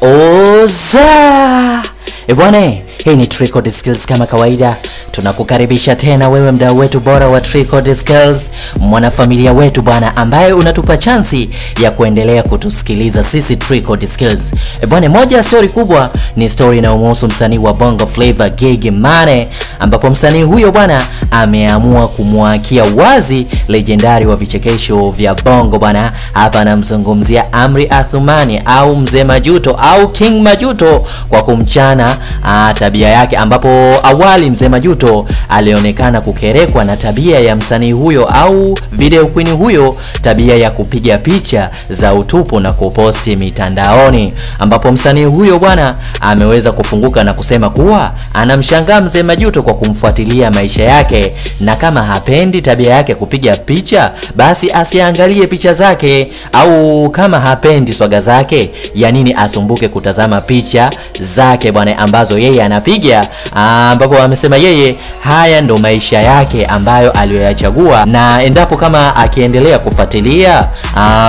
Oza ebwane hii ni Tricod Skills kama kawaida, tunakukaribisha tena wewe mdau wetu bora wa Tricod Skills, mwanafamilia wetu bwana, ambaye unatupa chansi ya kuendelea kutusikiliza sisi Tricod Skills. ebwane moja ya stori kubwa ni stori inayomhusu msanii wa Bongo Flava Gigy mane ambapo msanii huyo bwana ameamua kumwakia wazi legendari wa vichekesho vya Bongo bwana. Hapa anamzungumzia Amri Athumani au Mzee Majuto au King Majuto kwa kumchana aa, tabia yake, ambapo awali Mzee Majuto alionekana kukerekwa na tabia ya msanii huyo au video queen huyo, tabia ya kupiga picha za utupu na kuposti mitandaoni, ambapo msanii huyo bwana ameweza kufunguka na kusema kuwa anamshangaa Mzee Majuto kwa kumfuatilia maisha yake, na kama hapendi tabia yake kupiga picha, basi asiangalie picha zake, au kama hapendi swaga zake, ya nini asumbuke kutazama picha zake bwana ambazo yeye anapiga, ambapo amesema yeye haya ndo maisha yake ambayo aliyoyachagua, na endapo kama akiendelea kufuatilia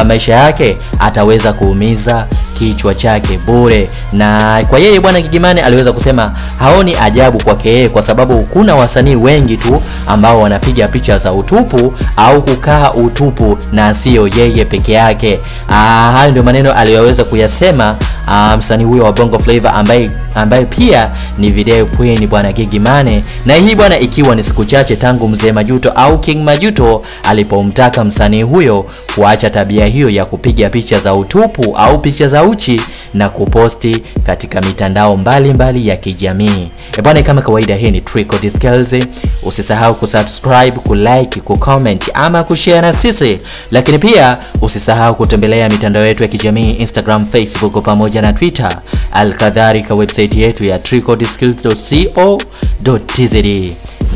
maisha yake ataweza kuumiza kichwa chake bure. Na kwa yeye bwana gigimane aliweza kusema haoni ajabu kwake yeye, kwa sababu kuna wasanii wengi tu ambao wanapiga picha za utupu au kukaa utupu na sio yeye peke yake. Ah, hayo ndio maneno aliyoweza kuyasema ah, msanii huyo wa Bongo Flava ambaye ambaye pia ni video queen bwana Gigy Money, na hii bwana ikiwa ni siku chache tangu Mzee Majuto au King Majuto alipomtaka msanii huyo kuacha tabia hiyo ya kupiga picha za utupu au picha za uchi na kuposti katika mitandao mbalimbali mbali ya kijamii. E bwana, kama kawaida, hii ni Trico Discals. Usisahau kusubscribe, kulike, kucomment ama kushare na sisi, lakini pia usisahau kutembelea mitandao yetu ya kijamii Instagram, Facebook pamoja na Twitter, alkadhalika website yetu ya tricordskills.co.tz.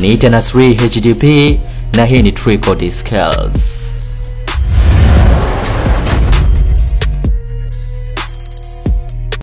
Niite Nasri HDP na hii ni Trico Skills.